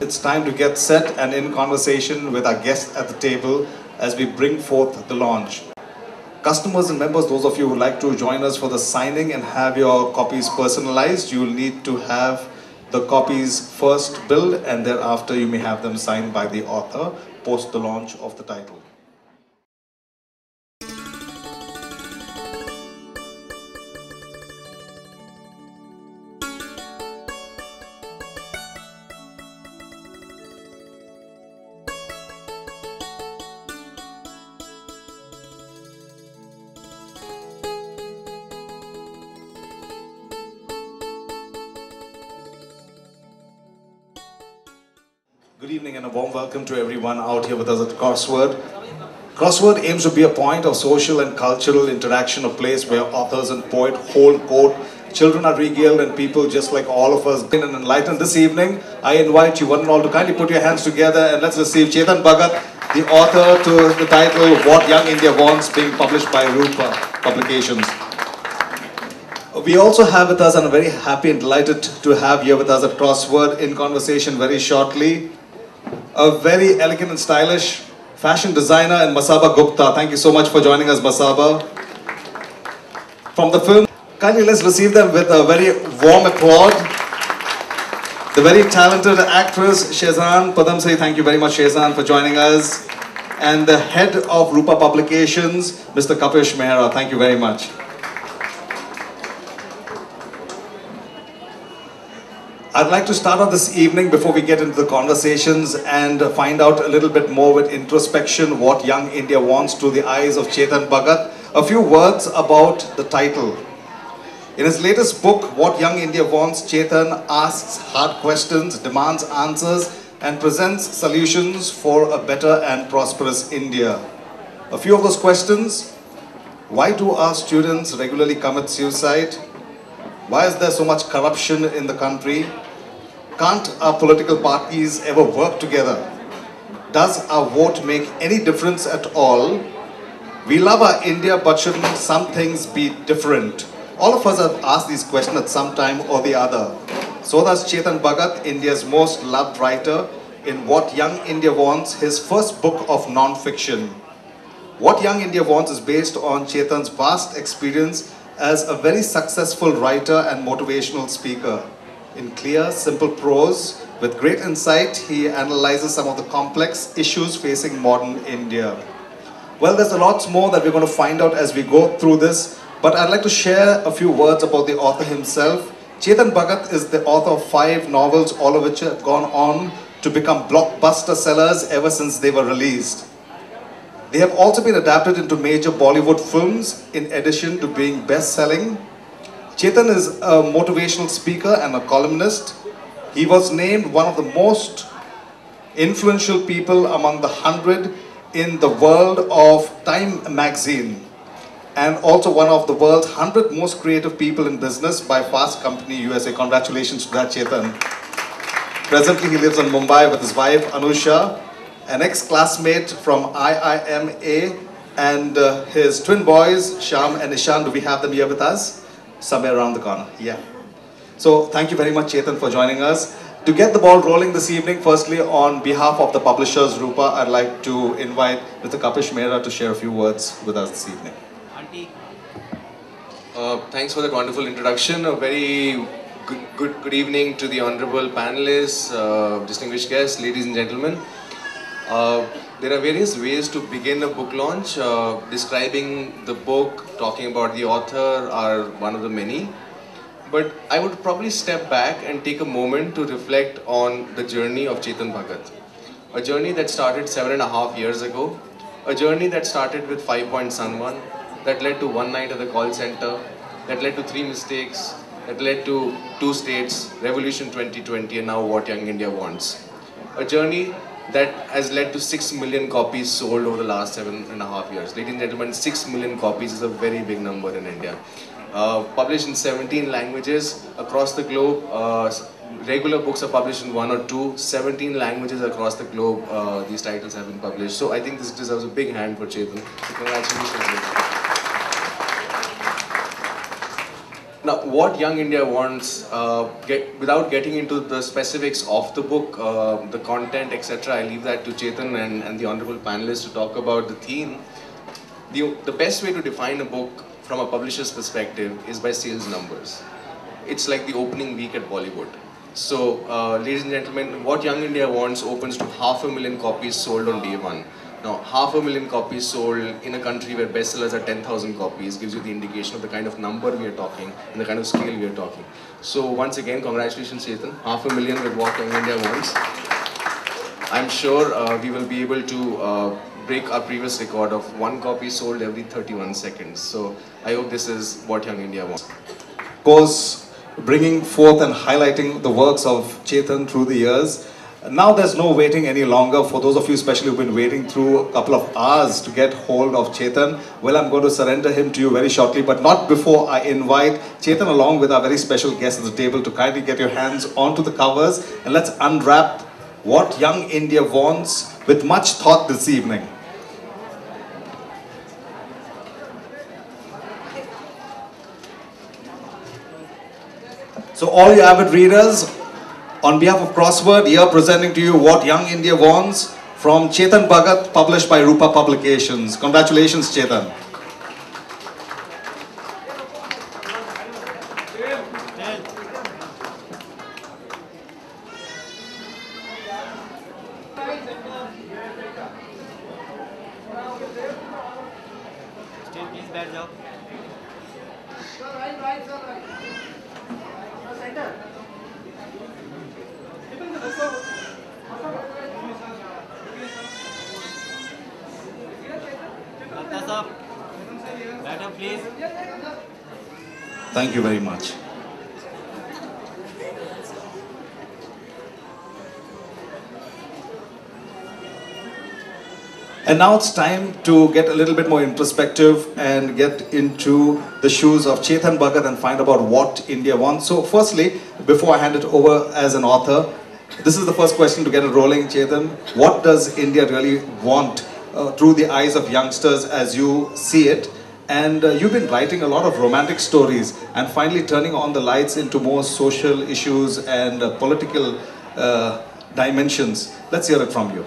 It's time to get set and in conversation with our guests at the table as we bring forth the launch. Customers and members, those of you who would like to join us for the signing and have your copies personalized, you will need to have the copies first billed and thereafter you may have them signed by the author post the launch of the title. Good evening and a warm welcome to everyone out here with us at Crossword. Crossword aims to be a point of social and cultural interaction, a place where authors and poets hold court. Children are regaled and people just like all of us been enlightened. This evening, I invite you one and all to kindly put your hands together and let's receive Chetan Bhagat, the author to the title What Young India Wants, being published by Rupa Publications. We also have with us, and I'm very happy and delighted to have here with us at Crossword in conversation very shortly, a very elegant and stylish fashion designer and Masaba Gupta. Thank you so much for joining us, Masaba. From the film, kindly let's receive them with a very warm applaud. The very talented actress Shazahn Padamsee, thank you very much, Shazahn, for joining us. And the head of Rupa Publications, Mr. Kapish Mehra, thank you very much. I'd like to start off this evening before we get into the conversations and find out a little bit more with introspection what young India wants to the eyes of Chetan Bhagat. A few words about the title. In his latest book, What Young India Wants, Chetan asks hard questions, demands answers, and presents solutions for a better and prosperous India. A few of those questions why do our students regularly commit suicide? Why is there so much corruption in the country? Can't our political parties ever work together? Does our vote make any difference at all? We love our India, but shouldn't some things be different? All of us have asked these questions at some time or the other. So does Chetan Bhagat, India's most loved writer, in What Young India Wants, his first book of non-fiction. What Young India Wants is based on Chetan's vast experience as a very successful writer and motivational speaker. In clear, simple prose, with great insight, he analyzes some of the complex issues facing modern India. Well, there's a lot more that we're going to find out as we go through this, but I'd like to share a few words about the author himself. Chetan Bhagat is the author of five novels, all of which have gone on to become blockbuster sellers ever since they were released. They have also been adapted into major Bollywood films in addition to being best-selling. Chetan is a motivational speaker and a columnist. He was named one of the most influential people among the 100 in the world of Time magazine and also one of the world's 100 most creative people in business by Fast Company USA. Congratulations to that, Chetan. Presently, he lives in Mumbai with his wife, Anusha, an ex-classmate from IIMA, and uh, his twin boys, Shyam and Ishan. Do we have them here with us? Somewhere around the corner, yeah. So thank you very much, Chetan, for joining us. To get the ball rolling this evening, firstly, on behalf of the publishers, Rupa, I'd like to invite Mr. Kapish Mehra to share a few words with us this evening. Uh, thanks for that wonderful introduction. A very good, good, good evening to the honorable panelists, uh, distinguished guests, ladies and gentlemen. Uh, there are various ways to begin a book launch. Uh, describing the book, talking about the author are one of the many. But I would probably step back and take a moment to reflect on the journey of Chetan Bhagat. A journey that started seven and a half years ago. A journey that started with Five Point that led to one night at the call center, that led to three mistakes, that led to two states, Revolution 2020, and now what Young India wants. A journey that has led to 6 million copies sold over the last seven and a half years. Ladies and gentlemen, 6 million copies is a very big number in India. Uh, published in 17 languages across the globe. Uh, regular books are published in one or two. 17 languages across the globe, uh, these titles have been published. So I think this deserves a big hand for Chetan. So congratulations. Now, what Young India wants, uh, get, without getting into the specifics of the book, uh, the content, etc., I leave that to Chetan and, and the honorable panelists to talk about the theme. The, the best way to define a book from a publisher's perspective is by sales numbers. It's like the opening week at Bollywood. So, uh, ladies and gentlemen, what Young India wants opens to half a million copies sold on day one. Now, half a million copies sold in a country where bestsellers are 10,000 copies gives you the indication of the kind of number we are talking and the kind of scale we are talking. So, once again, congratulations, Chetan. Half a million with what Young India wants. I'm sure uh, we will be able to uh, break our previous record of one copy sold every 31 seconds. So, I hope this is what Young India wants. Of course, bringing forth and highlighting the works of Chetan through the years. Now there's no waiting any longer. For those of you especially who've been waiting through a couple of hours to get hold of Chetan, well, I'm going to surrender him to you very shortly, but not before I invite Chetan along with our very special guest at the table to kindly get your hands onto the covers and let's unwrap what young India wants with much thought this evening. So all you avid readers, on behalf of Crossword, here presenting to you What Young India Wants from Chetan Bhagat, published by Rupa Publications. Congratulations, Chetan. Thank you very much. And now it's time to get a little bit more introspective and get into the shoes of Chetan Bhagat and find about what India wants. So, firstly, before I hand it over as an author, this is the first question to get it rolling, Chetan. What does India really want uh, through the eyes of youngsters as you see it? And uh, you've been writing a lot of romantic stories and finally turning on the lights into more social issues and uh, political uh, dimensions. Let's hear it from you.